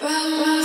Bye.